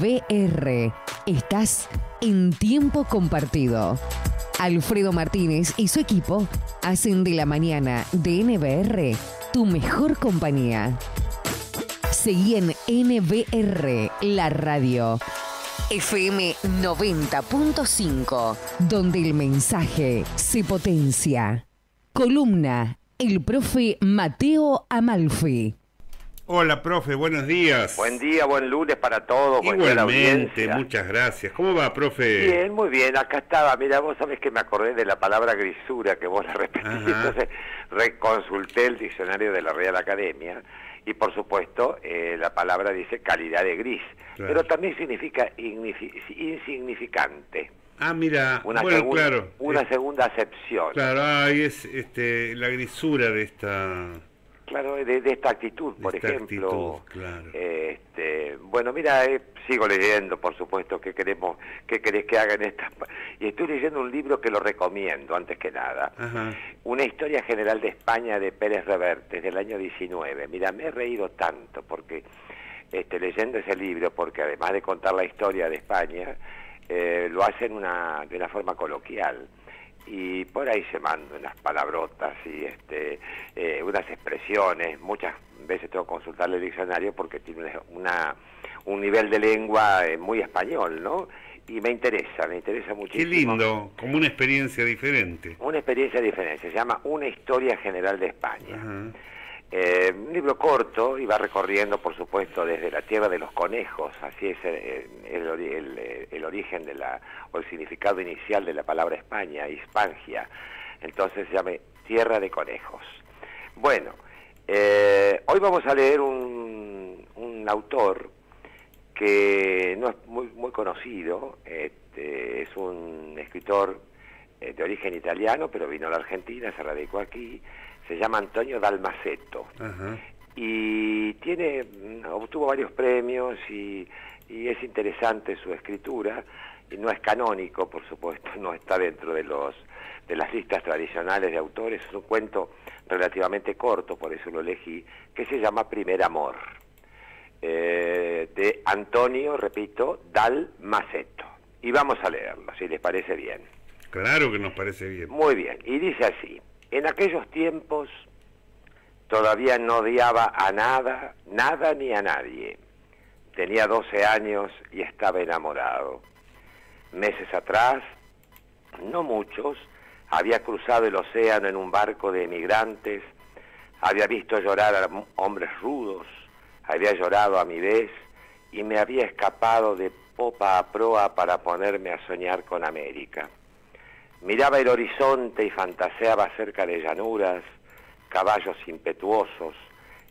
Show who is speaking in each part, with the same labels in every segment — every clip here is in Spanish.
Speaker 1: VR. Estás en tiempo compartido. Alfredo Martínez y su equipo hacen de la mañana de NBR tu mejor compañía. Seguí en NBR, la radio. FM 90.5, donde el mensaje se potencia. Columna, el profe Mateo Amalfi.
Speaker 2: Hola, profe, buenos días.
Speaker 3: Buen día, buen lunes para todos.
Speaker 2: Igualmente, muchas gracias. ¿Cómo va, profe?
Speaker 3: Bien, muy bien. Acá estaba. Mira, vos sabés que me acordé de la palabra grisura que vos la repetís. Entonces, reconsulté el diccionario de la Real Academia y, por supuesto, eh, la palabra dice calidad de gris. Pero también significa insignificante.
Speaker 2: Ah, mira, una bueno, claro.
Speaker 3: Una segunda acepción.
Speaker 2: Claro, ahí es este, la grisura de esta
Speaker 3: Claro, de, esta actitud, por ejemplo. este, bueno, mira, eh, sigo leyendo, por supuesto, qué queremos, qué querés que hagan estas. Y estoy leyendo un libro que lo recomiendo, antes que nada. Una historia general de España de Pérez Reverte, del año 19. Mira, me he reído tanto porque este, leyendo ese libro, porque además de contar la historia de España, eh, lo hacen una, de una forma coloquial y por ahí se mandan unas palabrotas y este, eh, unas expresiones. Muchas veces tengo que consultar el diccionario porque tiene una, un nivel de lengua eh, muy español, ¿no? Y me interesa, me interesa muchísimo.
Speaker 2: Qué lindo, como una experiencia diferente.
Speaker 3: Una experiencia diferente, se llama Una historia general de España. Eh, un libro corto y va recorriendo, por supuesto, desde la tierra de los conejos, así es eh, el, origen de la, o el significado inicial de la palabra España, Hispangia. Entonces se llama Tierra de Conejos. Bueno, eh, hoy vamos a leer un, un, autor que no es muy, muy conocido, este, es un escritor de origen italiano, pero vino a la Argentina, se radicó aquí, se llama Antonio Dalmaceto. Y tiene, obtuvo varios premios y, es interesante su escritura. Y no es canónico, por supuesto, no está dentro de los de las listas tradicionales de autores. Es un cuento relativamente corto, por eso lo elegí, que se llama Primer Amor, eh, de Antonio, repito, Dalmaceto. Y vamos a leerlo, si les parece bien.
Speaker 2: Claro que nos parece bien.
Speaker 3: Muy bien, y dice así. En aquellos tiempos todavía no odiaba a nada, nada ni a nadie. Tenía 12 años y estaba enamorado. Meses atrás, no muchos, había cruzado el océano en un barco de emigrantes, había visto llorar a hombres rudos, había llorado a mi vez y me había escapado de popa a proa para ponerme a soñar con América. Miraba el horizonte y fantaseaba acerca de llanuras, caballos impetuosos,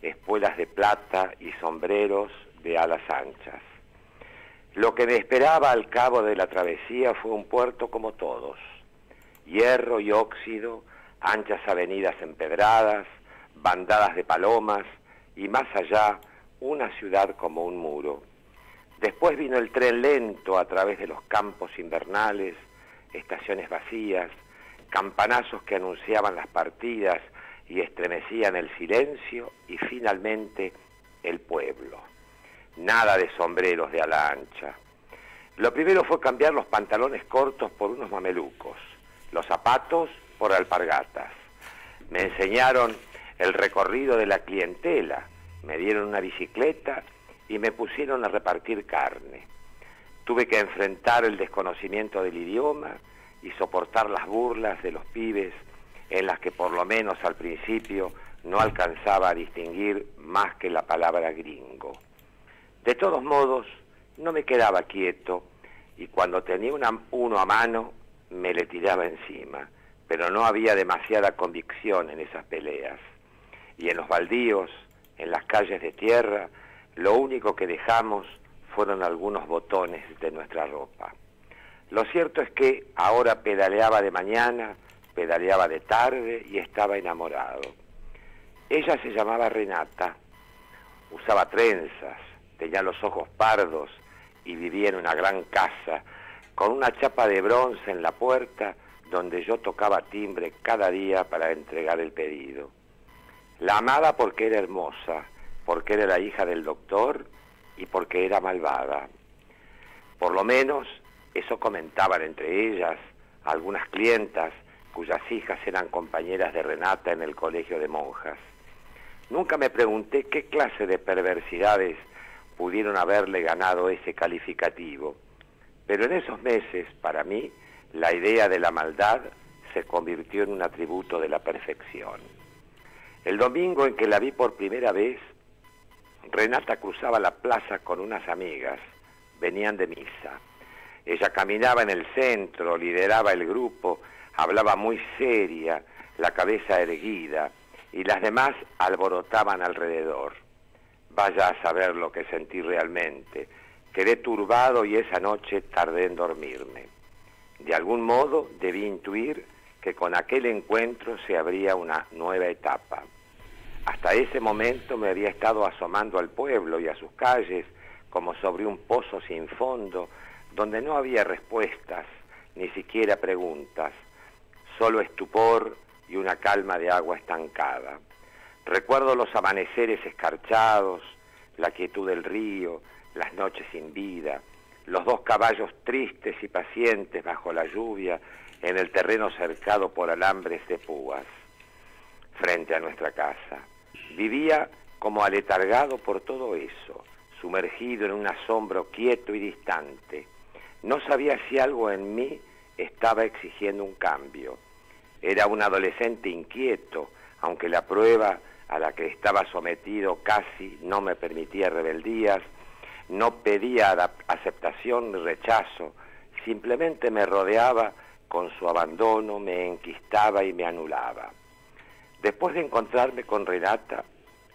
Speaker 3: espuelas de plata y sombreros de alas anchas. Lo que me esperaba al cabo de la travesía fue un puerto como todos, hierro y óxido, anchas avenidas empedradas, bandadas de palomas y más allá una ciudad como un muro. Después vino el tren lento a través de los campos invernales, estaciones vacías, campanazos que anunciaban las partidas y estremecían el silencio y finalmente el pueblo. Nada de sombreros de ala ancha. Lo primero fue cambiar los pantalones cortos por unos mamelucos, los zapatos por alpargatas. Me enseñaron el recorrido de la clientela, me dieron una bicicleta y me pusieron a repartir carne. Tuve que enfrentar el desconocimiento del idioma y soportar las burlas de los pibes en las que por lo menos al principio no alcanzaba a distinguir más que la palabra gringo. De todos modos, no me quedaba quieto y cuando tenía uno a mano me le tiraba encima, pero no había demasiada convicción en esas peleas. Y en los baldíos, en las calles de tierra, lo único que dejamos fueron algunos botones de nuestra ropa. Lo cierto es que ahora pedaleaba de mañana, pedaleaba de tarde y estaba enamorado. Ella se llamaba Renata, usaba trenzas, tenía los ojos pardos y vivía en una gran casa con una chapa de bronce en la puerta donde yo tocaba timbre cada día para entregar el pedido. La amaba porque era hermosa, porque era la hija del doctor y porque era malvada. Por lo menos eso comentaban entre ellas algunas clientas cuyas hijas eran compañeras de Renata en el colegio de monjas. Nunca me pregunté qué clase de perversidades pudieron haberle ganado ese calificativo, pero en esos meses, para mí, la idea de la maldad se convirtió en un atributo de la perfección. El domingo en que la vi por primera vez, Renata cruzaba la plaza con unas amigas, venían de misa. Ella caminaba en el centro, lideraba el grupo, hablaba muy seria, la cabeza erguida, y las demás alborotaban alrededor. Vaya a saber lo que sentí realmente. Quedé turbado y esa noche tardé en dormirme. De algún modo debí intuir que con aquel encuentro se abría una nueva etapa. Hasta ese momento me había estado asomando al pueblo y a sus calles como sobre un pozo sin fondo, donde no había respuestas, ni siquiera preguntas, solo estupor y una calma de agua estancada. Recuerdo los amaneceres escarchados, la quietud del río, las noches sin vida, los dos caballos tristes y pacientes bajo la lluvia en el terreno cercado por alambres de púas, frente a nuestra casa. Vivía como aletargado por todo eso, sumergido en un asombro quieto y distante. No sabía si algo en mí estaba exigiendo un cambio. Era un adolescente inquieto, aunque la prueba a la que estaba sometido casi no me permitía rebeldías, no pedía aceptación ni rechazo, simplemente me rodeaba con su abandono, me enquistaba y me anulaba. Después de encontrarme con Renata,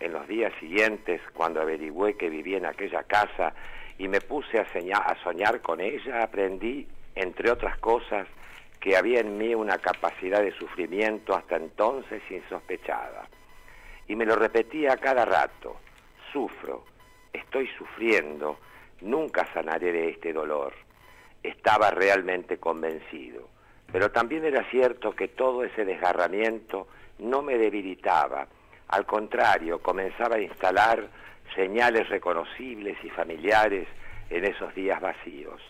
Speaker 3: en los días siguientes, cuando averigüé que vivía en aquella casa y me puse a, a soñar con ella, aprendí, entre otras cosas, que había en mí una capacidad de sufrimiento hasta entonces insospechada. Y me lo repetía cada rato, sufro, estoy sufriendo, nunca sanaré de este dolor. Estaba realmente convencido. Pero también era cierto que todo ese desgarramiento no me debilitaba, al contrario, comenzaba a instalar señales reconocibles y familiares en esos días vacíos.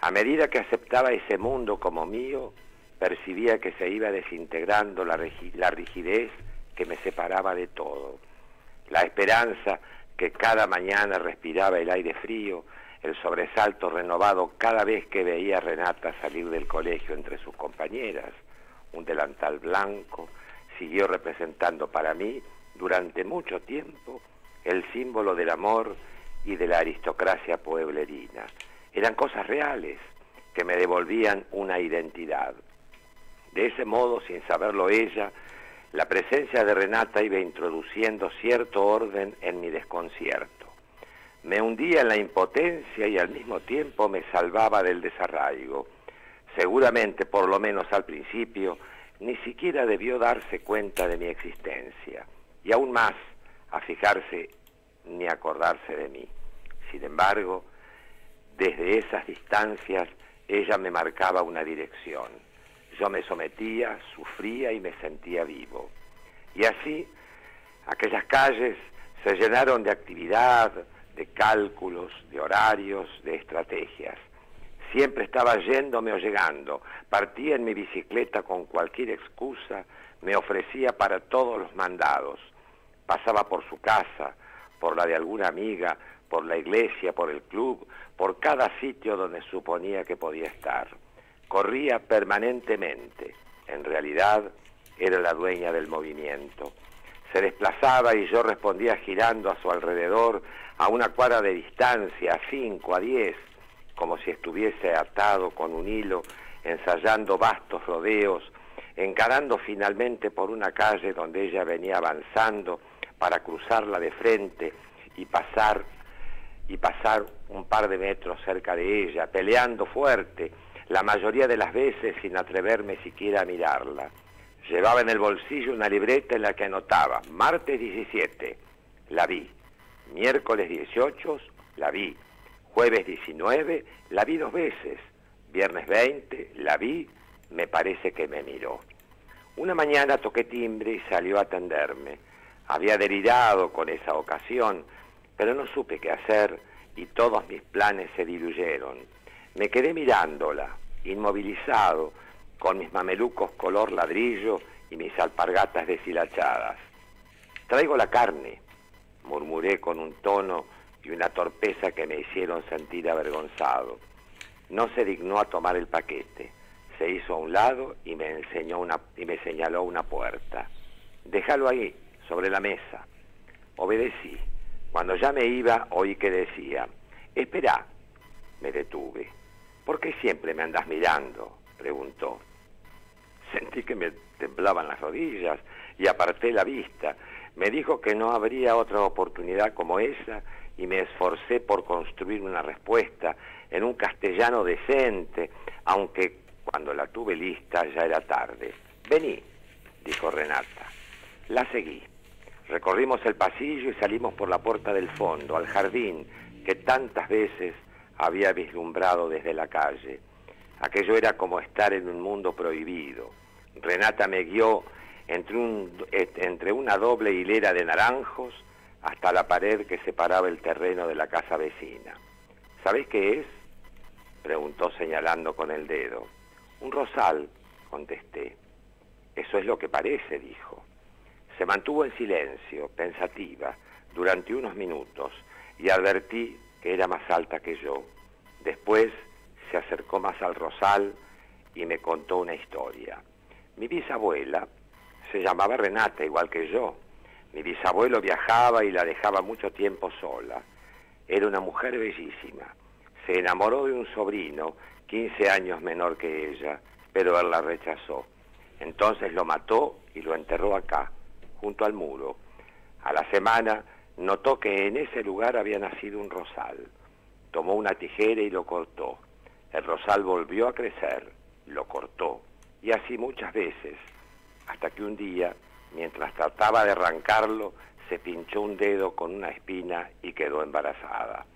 Speaker 3: A medida que aceptaba ese mundo como mío, percibía que se iba desintegrando la, rigidez que me separaba de todo. La esperanza que cada mañana respiraba el aire frío, el sobresalto renovado cada vez que veía a Renata salir del colegio entre sus compañeras, un delantal blanco, siguió representando para mí durante mucho tiempo el símbolo del amor y de la aristocracia pueblerina eran cosas reales que me devolvían una identidad. De ese modo, sin saberlo ella, la presencia de Renata iba introduciendo cierto orden en mi desconcierto. Me hundía en la impotencia y al mismo tiempo me salvaba del desarraigo. Seguramente, por lo menos al principio, ni siquiera debió darse cuenta de mi existencia, y aún más a fijarse ni acordarse de mí. Sin embargo, desde esas distancias ella me marcaba una dirección. Yo me sometía, sufría y me sentía vivo. Y así aquellas calles se llenaron de actividad, de cálculos, de horarios, de estrategias. Siempre estaba yéndome o llegando, partía en mi bicicleta con cualquier excusa, me ofrecía para todos los mandados. Pasaba por su casa, por la de alguna amiga, por la iglesia, por el club, por cada sitio donde suponía que podía estar. Corría permanentemente. En realidad era la dueña del movimiento. Se desplazaba y yo respondía girando a su alrededor a una cuadra de distancia, a cinco, a diez, como si estuviese atado con un hilo, ensayando vastos rodeos, encarando finalmente por una calle donde ella venía avanzando para cruzarla de frente y pasar y pasar un par de metros cerca de ella, peleando fuerte, la mayoría de las veces sin atreverme siquiera a mirarla. Llevaba en el bolsillo una libreta en la que anotaba, martes 17, la vi, miércoles 18, la vi, jueves 19, la vi dos veces, viernes 20, la vi, me parece que me miró. Una mañana toqué timbre y salió a atenderme. Había delirado con esa ocasión, pero no supe qué hacer y todos mis planes se diluyeron. Me quedé mirándola, inmovilizado, con mis mamelucos color ladrillo y mis alpargatas deshilachadas. Traigo la carne, murmuré con un tono y una torpeza que me hicieron sentir avergonzado. No se dignó a tomar el paquete. Se hizo a un lado y me enseñó una y me señaló una puerta. Déjalo ahí, sobre la mesa. Obedecí. Cuando ya me iba, oí que decía, espera. Me detuve. ¿Por qué siempre me andas mirando? preguntó. Sentí que me temblaban las rodillas y aparté la vista. Me dijo que no habría otra oportunidad como esa y me esforcé por construir una respuesta en un castellano decente, aunque cuando la tuve lista ya era tarde. Vení, dijo Renata. La seguí. Recorrimos el pasillo y salimos por la puerta del fondo, al jardín que tantas veces había vislumbrado desde la calle. Aquello era como estar en un mundo prohibido. Renata me guió entre, un, entre una doble hilera de naranjos hasta la pared que separaba el terreno de la casa vecina. ¿Sabéis qué es? preguntó señalando con el dedo. Un rosal, contesté. Eso es lo que parece, dijo. Se mantuvo en silencio, pensativa, durante unos minutos, y advertí que era más alta que yo. Después se acercó más al rosal y me contó una historia. Mi bisabuela se llamaba Renata, igual que yo. Mi bisabuelo viajaba y la dejaba mucho tiempo sola. Era una mujer bellísima. Se enamoró de un sobrino, 15 años menor que ella, pero él la rechazó. Entonces lo mató y lo enterró acá, junto al muro. A la semana notó que en ese lugar había nacido un rosal. Tomó una tijera y lo cortó. El rosal volvió a crecer, lo cortó, y así muchas veces, hasta que un día, mientras trataba de arrancarlo, se pinchó un dedo con una espina y quedó embarazada.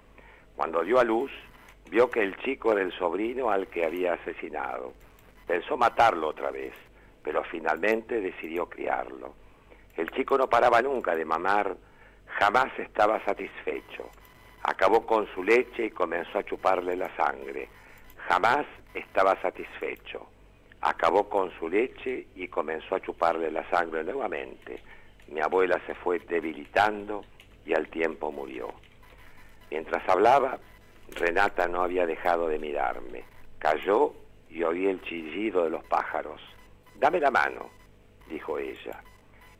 Speaker 3: Cuando dio a luz, vio que el chico era el sobrino al que había asesinado. Pensó matarlo otra vez, pero finalmente decidió criarlo. El chico no paraba nunca de mamar, jamás estaba satisfecho. Acabó con su leche y comenzó a chuparle la sangre. Jamás estaba satisfecho acabó con su leche y comenzó a chuparle la sangre nuevamente. Mi abuela se fue debilitando y al tiempo murió. Mientras hablaba, Renata no había dejado de mirarme. Cayó y oí el chillido de los pájaros. Dame la mano, dijo ella.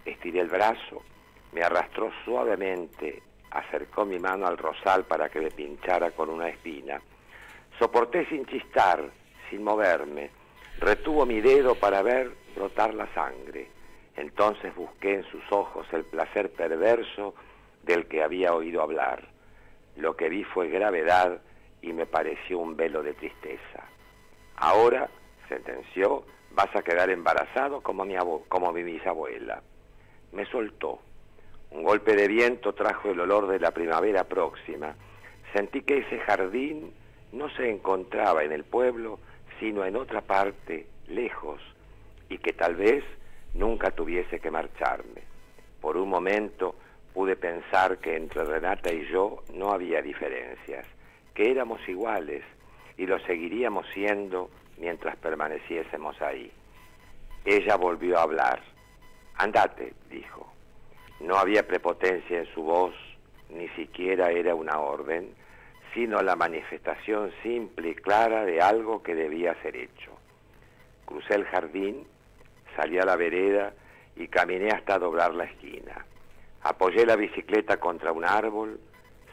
Speaker 3: Estiré el brazo, me arrastró suavemente, acercó mi mano al rosal para que me pinchara con una espina. Soporté sin chistar, sin moverme, Retuvo mi dedo para ver brotar la sangre. Entonces busqué en sus ojos el placer perverso del que había oído hablar. Lo que vi fue gravedad y me pareció un velo de tristeza. Ahora, sentenció, vas a quedar embarazado como mi, como mi bisabuela. Me soltó. Un golpe de viento trajo el olor de la primavera próxima. Sentí que ese jardín no se encontraba en el pueblo, sino en otra parte, lejos, y que tal vez nunca tuviese que marcharme. Por un momento pude pensar que entre Renata y yo no había diferencias, que éramos iguales y lo seguiríamos siendo mientras permaneciésemos ahí. Ella volvió a hablar. Andate, dijo. No había prepotencia en su voz, ni siquiera era una orden, sino la manifestación simple y clara de algo que debía ser hecho. Crucé el jardín, salí a la vereda y caminé hasta doblar la esquina. Apoyé la bicicleta contra un árbol,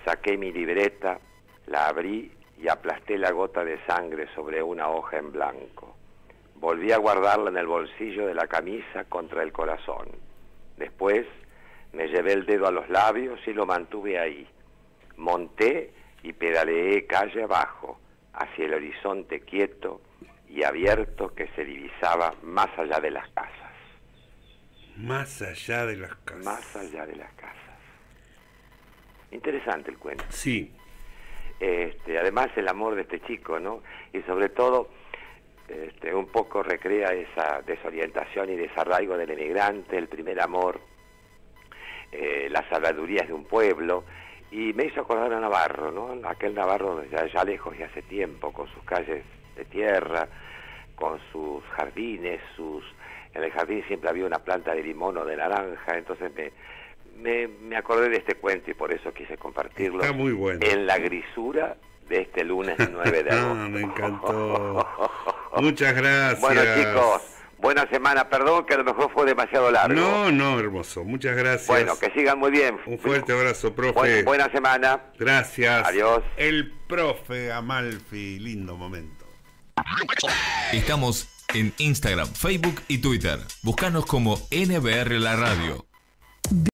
Speaker 3: saqué mi libreta, la abrí y aplasté la gota de sangre sobre una hoja en blanco. Volví a guardarla en el bolsillo de la camisa contra el corazón. Después me llevé el dedo a los labios y lo mantuve ahí. Monté y pedaleé calle abajo hacia el horizonte quieto y abierto que se divisaba más allá de las casas.
Speaker 2: Más allá de las casas.
Speaker 3: Más allá de las casas. Interesante el cuento.
Speaker 2: Sí.
Speaker 3: Este, además el amor de este chico, ¿no? Y sobre todo este, un poco recrea esa desorientación y desarraigo del emigrante, el primer amor, eh, las sabidurías de un pueblo, y me hizo acordar a Navarro, ¿no? Aquel Navarro desde allá lejos y hace tiempo, con sus calles de tierra, con sus jardines, sus en el jardín siempre había una planta de limón o de naranja, entonces me, me, me acordé de este cuento y por eso quise compartirlo.
Speaker 2: Está muy bueno.
Speaker 3: En la grisura de este lunes 9 de
Speaker 2: Ah,
Speaker 3: agosto.
Speaker 2: me encantó. Muchas gracias.
Speaker 3: Bueno chicos, buena semana, perdón que a lo mejor fue demasiado largo.
Speaker 2: No, no, hermoso. Muchas gracias.
Speaker 3: Bueno, que sigan muy bien.
Speaker 2: Un fuerte abrazo, profe.
Speaker 3: Buen- buena semana.
Speaker 2: Gracias.
Speaker 3: Adiós.
Speaker 2: El profe Amalfi, lindo momento.
Speaker 4: Estamos en Instagram, Facebook y Twitter. Búscanos como NBR La Radio.